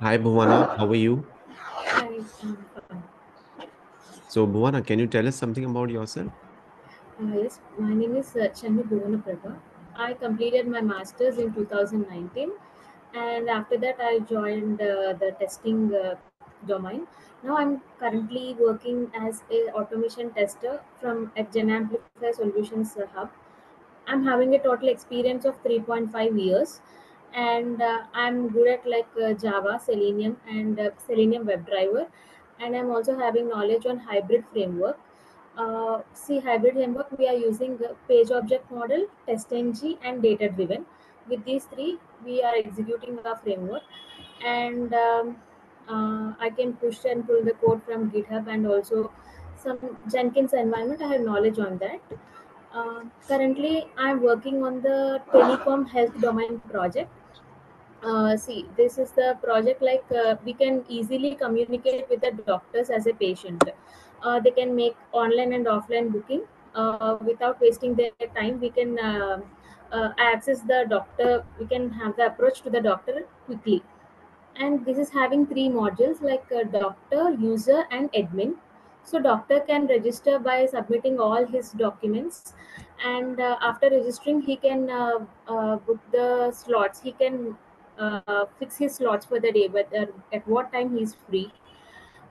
Hi, Bhuvana. How are you? So, Bhuvana, can you tell us something about yourself? Uh, yes, my name is uh, Chandu Bhuvanaprabha. I completed my master's in 2019, and after that, I joined uh, the testing uh, domain. Now, I'm currently working as a automation tester from at Gen Amplify Solutions uh, Hub. I'm having a total experience of 3.5 years, and uh, I'm good at like uh, Java, Selenium, and uh, Selenium WebDriver, and I'm also having knowledge on hybrid framework. Uh, see, hybrid framework we are using page object model, TestNG, and data driven. With these three, we are executing our framework, and um, uh, I can push and pull the code from GitHub and also some Jenkins environment. I have knowledge on that uh, currently, I'm working on the telecom health domain project. Uh, see, this is the project like uh, we can easily communicate with the doctors as a patient. Uh, they can make online and offline booking uh, without wasting their time. We can uh, access the doctor. We can have the approach to the doctor quickly and this is having three modules like doctor user and admin so doctor can register by submitting all his documents and after registering he can book the slots he can uh, fix his slots for the day whether at what time he's free.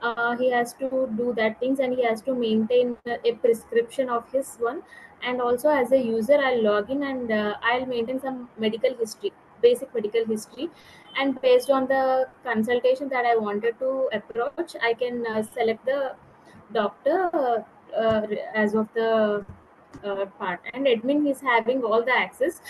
Uh, he has to do that things and he has to maintain a prescription of his one. And also as a user i'll log in and uh, i'll maintain some medical history basic medical history. And based on the consultation that i wanted to approach i can uh, select the doctor uh, uh, as of the uh, part. And admin is having all the access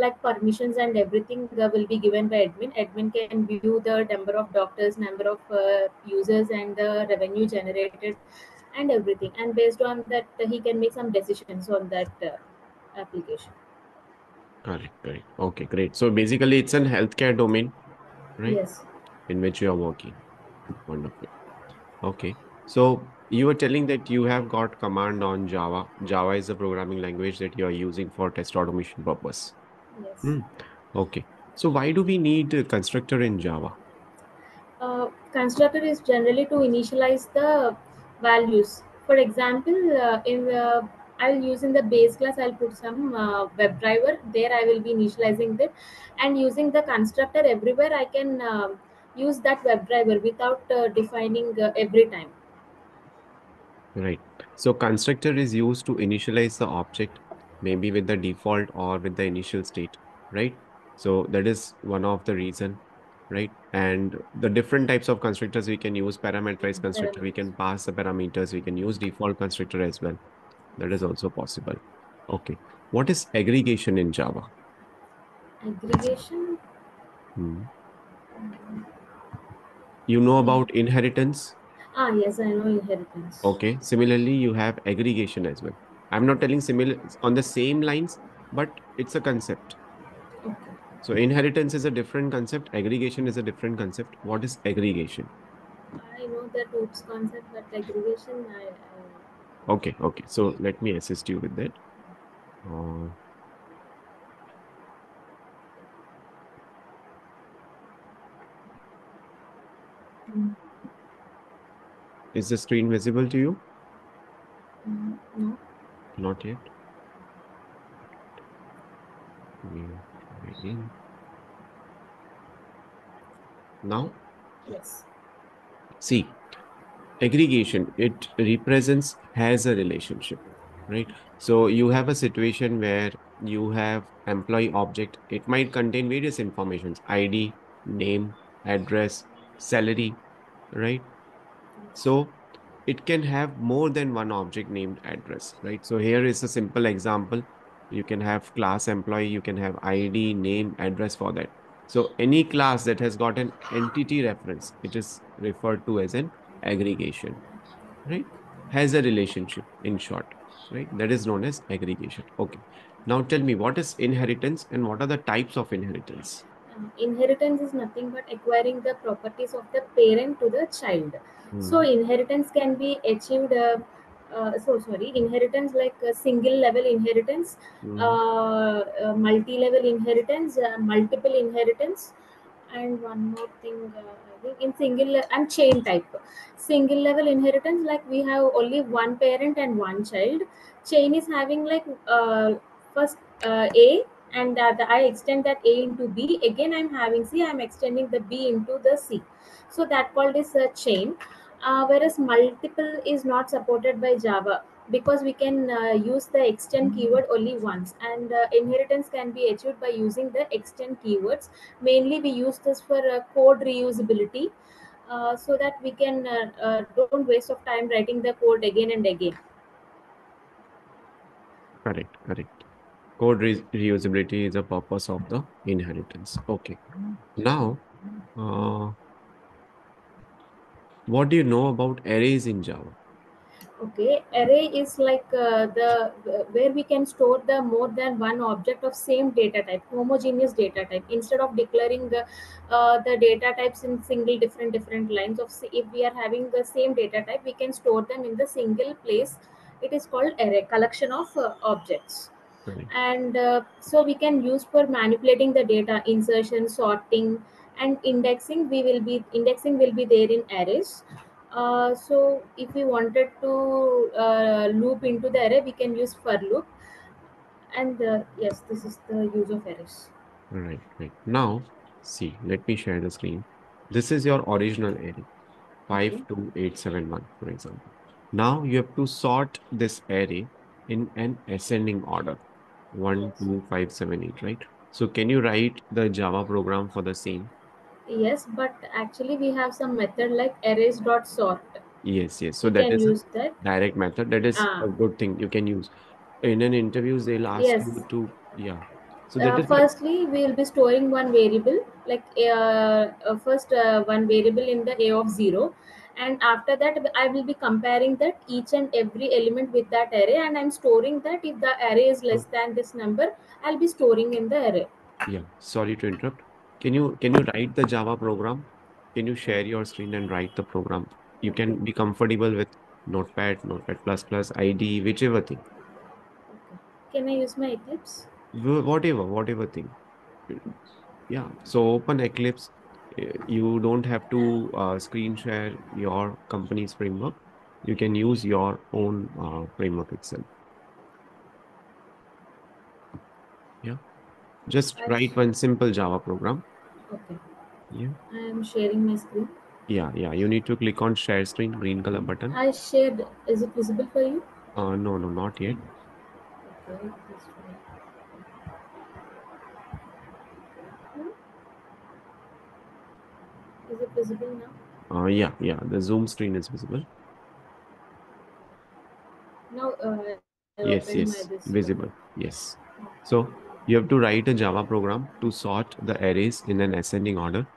like permissions and everything uh, will be given by admin admin can view the number of doctors number of uh, users and the revenue generated and everything and based on that uh, he can make some decisions on that uh, application Correct, correct. Okay, great. So, basically, it's an healthcare domain, right? yes In which you are working. Wonderful. Okay. So, you were telling that you have got command on Java. Java is the programming language that you are using for test automation purpose. Yes Hmm. Okay. So, why do we need a constructor in Java? uh, constructor is generally to initialize the values. For example, uh, in the I'll use in the base class, I'll put some uh, WebDriver. There I will be initializing that, and using the constructor everywhere, I can um use that WebDriver without uh, defining uh, every time. Right. So constructor is used to initialize the object, maybe with the default or with the initial state, right? So that is one of the reason, right? And the different types of constructors we can use parameterized constructor, we can pass the parameters, we can use default constructor as well. That is also possible. Okay. What is aggregation in Java? Aggregation. Hmm. You know about inheritance? Ah, yes, I know inheritance. Okay. Similarly, you have aggregation as well. I'm not telling similar on the same lines, but it's a concept. Okay. So inheritance is a different concept. Aggregation is a different concept. What is aggregation? I know that OOPS concept, but aggregation, I, I Okay. Okay. So let me assist you with that. Uh, mm, is the screen visible to you? No. Not yet. We are waiting. Now, Yes. see, aggregation, it represents has a relationship, right? So you have a situation where you have employee object. It might contain various informations, ID, name, address, salary, right? So it can have more than one object named address, right? So here is a simple example. You can have class employee, you can have ID, name, address for that. So any class that has got an entity reference, it is referred to as an aggregation, right? Has a relationship in short, right? That is known as aggregation. Okay. Now tell me what is inheritance and what are the types of inheritance? Uh, inheritance is nothing but acquiring the properties of the parent to the child. So Hmm. inheritance can be achieved. Uh, uh, so sorry, inheritance like a single level inheritance, Hmm. uh, uh, multi level inheritance, uh, multiple inheritance, and one more thing uh, in single and chain type single level inheritance like we have only one parent and one child chain is having like uh, first uh, a and that i extend that a into b. Again i'm having c i'm extending the b into the c. So that called is a chain. Uh, whereas multiple is not supported by java because we can uh, use the extend keyword only once and uh, inheritance can be achieved by using the extend keywords. Mainly we use this for uh, code reusability uh, so that we can uh, don't waste of time writing the code again and again. Correct, correct. Code re reusability is the purpose of the inheritance. Okay. Now, uh, what do you know about arrays in Java? okay array is like uh, the where we can store the more than one object of same data type homogeneous data type instead of declaring the uh, the data types in single different different lines of if we are having the same data type we can store them in the single place it is called array collection of uh, objects Correct. and uh, so we can use for manipulating the data insertion sorting and indexing we will be indexing will be there in arrays uh, so if we wanted to uh, loop into the array we can use for loop and uh, yes this is the use of arrays Right, right. Now, see, let me share the screen. This is your original array, 52871, for example. Now you have to sort this array in an ascending order, one, two, five, seven, eight, right? So can you write the Java program for the same? yes but actually we have some method like arrays dot sort Yes, yes. So that is use that direct method. That is Ah. a good thing you can use. In an interviews, they'll ask Yes. you to, yeah. So that uh, firstly we will be storing one variable like uh, uh, first uh, one variable in the a of 0 and after that i will be comparing that each and every element with that array and i'm storing that if the array is less oh. than this number i'll be storing in the array Yeah, sorry to interrupt. Can you can you write the Java program? Can you share your screen and write the program? You can be comfortable with Notepad, Notepad plus plus, IDE, whichever thing. can i use my eclipse Whatever, whatever thing. Yeah. So open Eclipse. You don't have to uh, screen share your company's framework. You can use your own uh, framework itself. Yeah. Just I- write one simple Java program. okay Yeah. i am sharing my screen Yeah, yeah. You need to click on share screen, green color button. i shared is it visible for you Uh, no, no, not yet. okay this one. Hmm? Is it visible now Uh, yeah, yeah. The Zoom screen is visible. now uh, Yes, yes, visible. Yes. So you have to write a Java program to sort the arrays in an ascending order.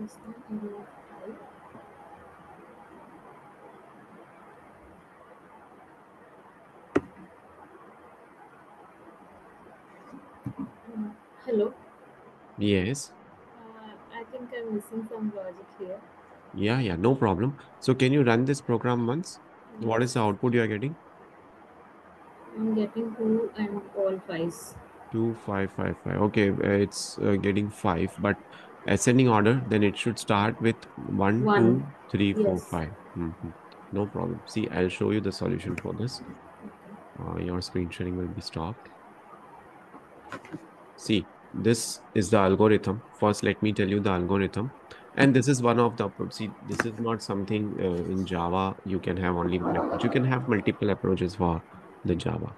Less than array of i. Hello. Yes. Uh, I think I'm missing some logic here. Yeah, yeah, no problem. So can you run this program once? What is the output you are getting? I'm getting two and all fives. Two, five, five, five. Okay, uh, it's uh, getting five, but ascending order, then it should start with one, One. two, three, four, Yes. five. Mhm. No problem. See, I'll show you the solution for this. Uh, your screen sharing will be stopped. See, this is the algorithm. First, let me tell you the algorithm. And this is one of the approach. See, this is not something uh, in Java you can have only one approach. You can have multiple approaches for the Java.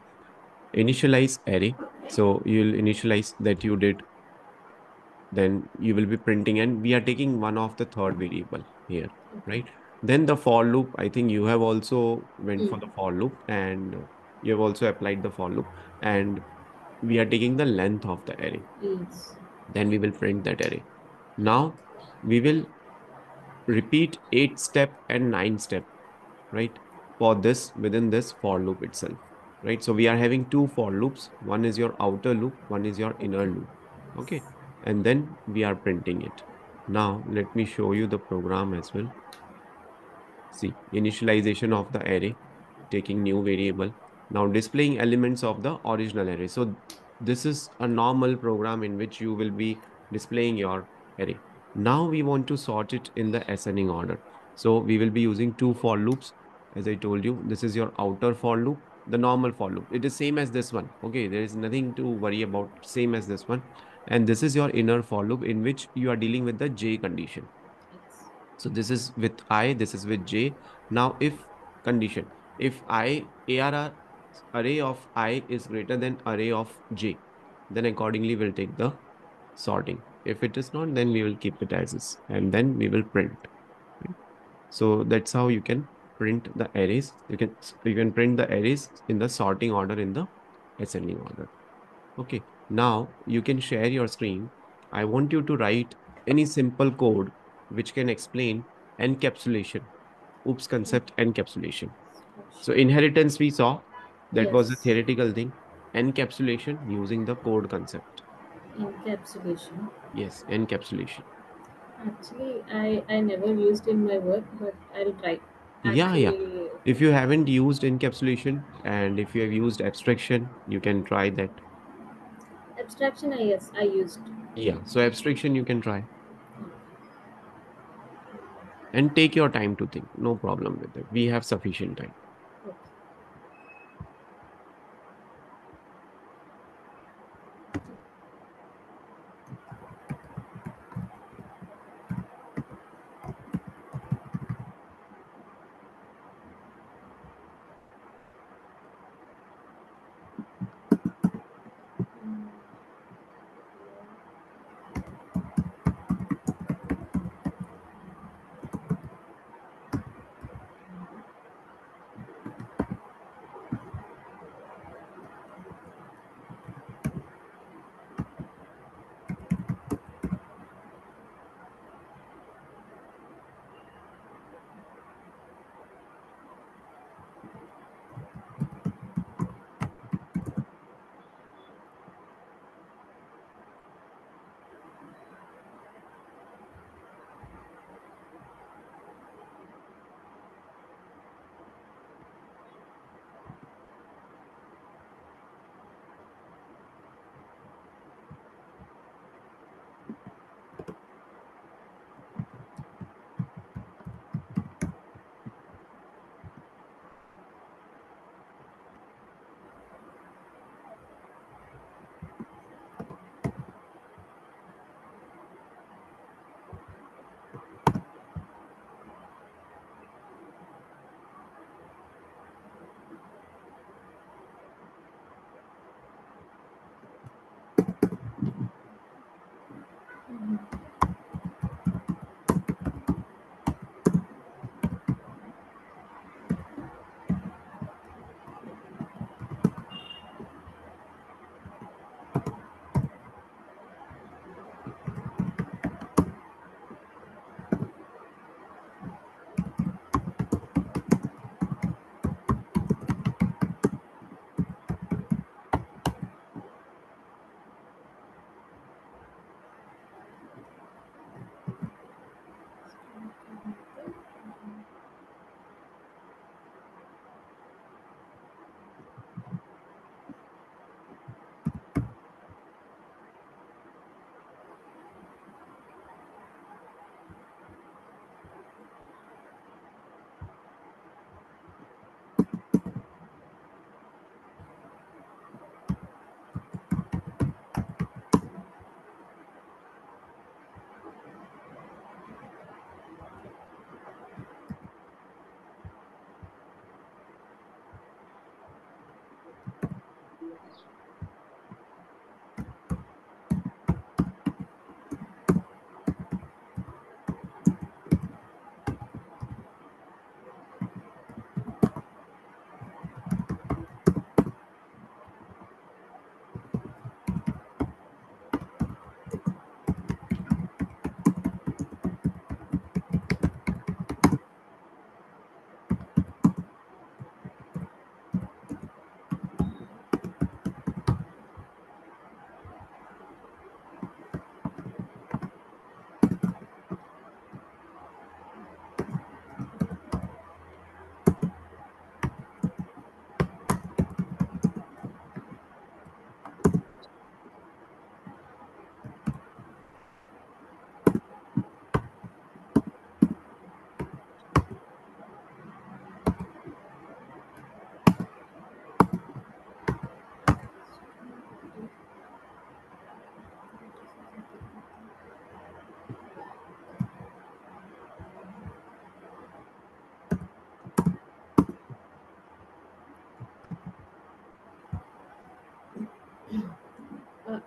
Initialize array. So you'll initialize that you did. Then you will be printing, and we are taking one of the third variable here, right? Then the for loop. I think you have also went for the mm. for loop, and you have also applied the for loop, and we are taking the length of the array. Yes. Then we will print that array. Now we will repeat eight step and nine step, right? For this within this for loop itself, right? So we are having two for loops. One is your outer loop, one is your inner loop. Okay. And then we are printing it. Now let me show you the program as well. See, initialization of the array, taking new variable. Now displaying elements of the original array. So this is a normal program in which you will be displaying your array. Now we want to sort it in the ascending order. So we will be using two for loops. As I told you, this is your outer for loop, the normal for loop. It is same as this one. Okay, there is nothing to worry about, same as this one. And this is your inner for loop in which you are dealing with the J condition. Yes. So this is with I, this is with J. Now if condition, if I ARR array of I is greater than array of J, then accordingly we'll take the sorting. If it is not, then we will keep it as is and then we will print. right? So that's how you can print the arrays. You can you can print the arrays in the sorting order in the ascending order. Okay. Now you can share your screen. I want you to write any simple code which can explain encapsulation. OOPS concept encapsulation. So inheritance we saw that was a theoretical thing. Encapsulation using the code concept. encapsulation. Yes, encapsulation. Actually, I, I never used in my work, but I'll try. Yeah, yeah. If you haven't used encapsulation and if you have used abstraction, you can try that. Abstraction, I yes, I used. Yeah. So abstraction you can try. And take your time to think. No problem with it. We have sufficient time.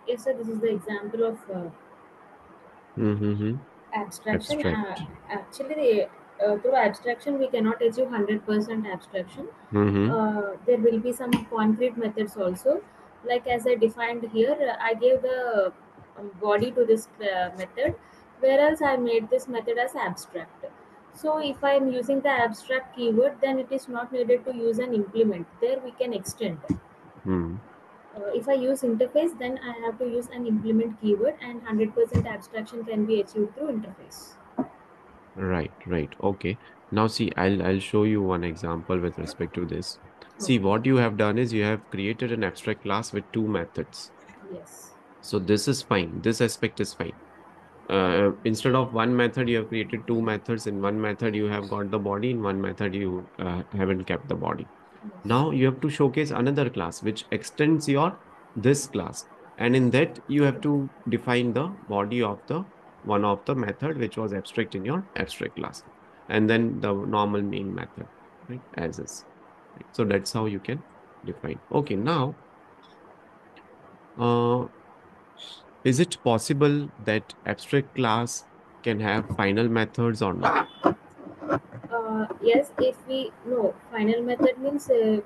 Yes, sir. This is the example of uh, Mm-hmm. abstraction. Abstract. Uh, actually, uh, through abstraction, we cannot achieve 100% abstraction. Mm-hmm. Uh, there will be some concrete methods also. Like as I defined here, I gave the um, body to this uh, method, whereas I made this method as abstract. So if I am using the abstract keyword, then it is not needed to use an implement. There we can extend. Hmm. Uh, if I use interface, then I have to use an implement keyword, and 100% abstraction can be achieved through interface. Right, right. Okay. Now see, I'll I'll show you one example with respect to this. See, what you have done is you have created an abstract class with two methods. Yes. So this is fine. This aspect is fine. Uh, instead of one method, you have created two methods. In one method, you have got the body. In one method, you uh, haven't kept the body. Now you have to showcase another class which extends your this class. And in that, you have to define the body of the one of the method which was abstract in your abstract class. And then the normal main method, right? As is. Right? So that's how you can define. Okay, now uh, is it possible that abstract class can have final methods or not? Yes, if we no final method means uh,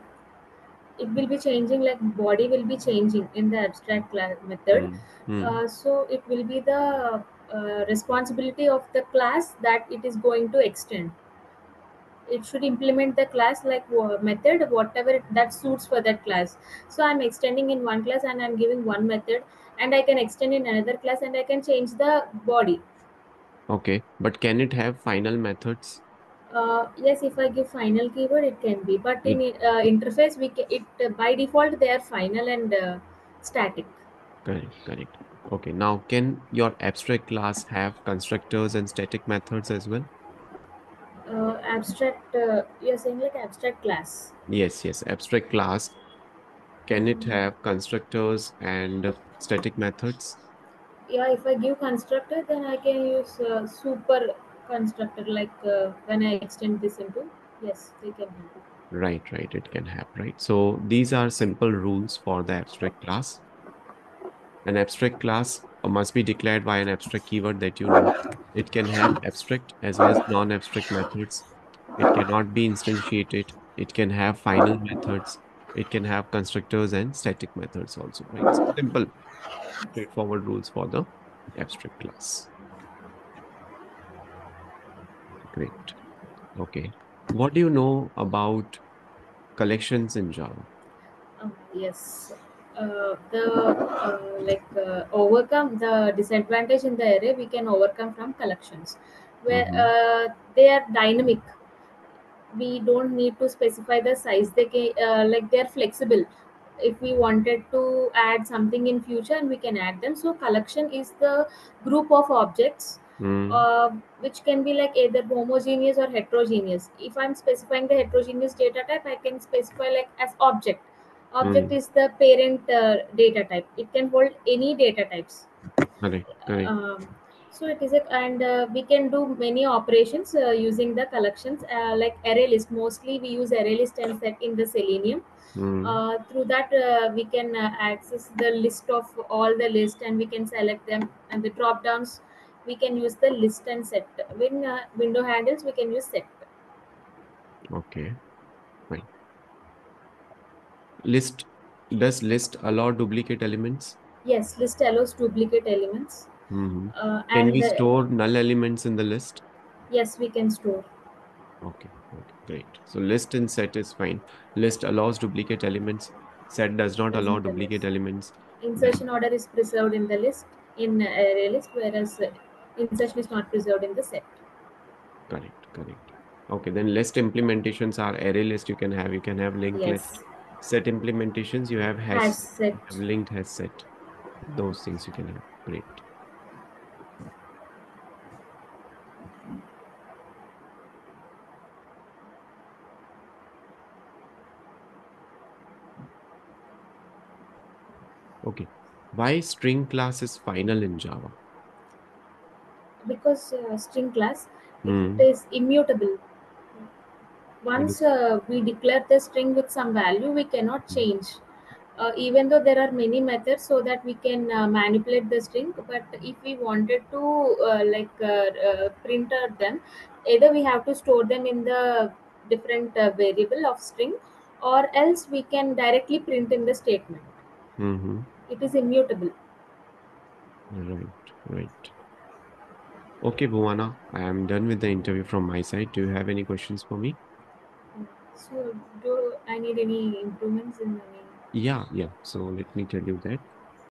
it will be changing like body will be changing in the abstract class method. Hmm, hmm. Uh, so it will be the uh, responsibility of the class that it is going to extend. It should implement the class like method whatever it, that suits for that class. So I'm extending in one class and I'm giving one method, and I can extend in another class and I can change the body. Okay, but can it have final methods? Uh, yes, if I give final keyword, it can be. But in uh, interface, we ca- it uh, by default they are final and uh, static. Correct, correct. Okay, now can your abstract class have constructors and static methods as well? Uh, abstract, uh, you're saying like abstract class. Yes, yes. Abstract class, can it Mm. have constructors and static methods? Yeah, if I give constructor, then I can use uh, super constructor. Like uh, when I extend this into yes, they can have. Right, right. It can have, right? So these are simple rules for the abstract class. An abstract class must be declared by an abstract keyword that you know. It can have abstract as well as non-abstract methods. It cannot be instantiated. It can have final methods. It can have constructors and static methods also, right? Simple, straightforward rules for the abstract class. Great. Okay. What do you know about collections in Java? Uh, yes. Uh, the uh, like uh, overcome the disadvantage in the array we can overcome from collections where Mhm. uh, they are dynamic we don't need to specify the size they can uh, like they're flexible if we wanted to add something in future and we can add them so collection is the group of objects Mm, uh, which can be like either homogeneous or heterogeneous. If i'm specifying the heterogeneous data type i can specify like as object. Object Mm. is the parent uh, data type. It can hold any data types. Correct, correct. um, so it is a and uh, we can do many operations uh, using the collections. Uh, like array list. Mostly we use array list and set in the selenium. Mm, uh, through that uh, we can uh, access the list of all the list and we can select them and the drop downs we can use the list and set when uh, window handles we can use set okay, fine. List, does list allow duplicate elements? yes list allows duplicate elements Mhm. uh, Can we the- store null elements in the list? yes we can store Okay, okay, great. So list and set is fine. List allows duplicate elements. Set does not allow duplicate elements. insertion order is preserved in the list in uh, array list whereas uh, insertion is not preserved in the set Correct, correct. Okay, then list implementations are array list you can have. You can have linked list. Set implementations you have hash, has set have linked hash set. Those things you can have. Great. Okay. Why string class is final in Java? Because uh, string class Hmm. it is immutable once uh, we declare the string with some value we cannot change uh, even though there are many methods so that we can uh, manipulate the string but if we wanted to uh, like uh, uh, print out them either we have to store them in the different uh, variable of string or else we can directly print in the statement Mm-hmm. it is immutable Right, right. Okay, Bhuvana, I am done with the interview from my side. Do you have any questions for me? so do i need any improvements in any Yeah, yeah. So let me tell you that